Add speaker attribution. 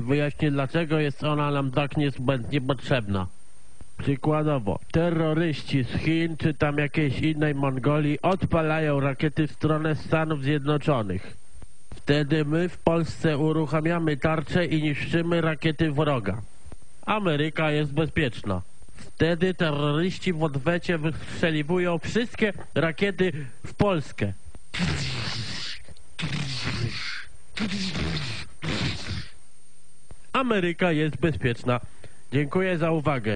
Speaker 1: i wyjaśnię dlaczego jest ona nam tak niezbędnie potrzebna. Przykładowo, terroryści z Chin czy tam jakiejś innej Mongolii odpalają rakiety w stronę Stanów Zjednoczonych. Wtedy my w Polsce uruchamiamy tarcze i niszczymy rakiety wroga. Ameryka jest bezpieczna. Wtedy terroryści w odwecie wystrzeliwują wszystkie rakiety w Polskę. Ameryka jest bezpieczna. Dziękuję za uwagę.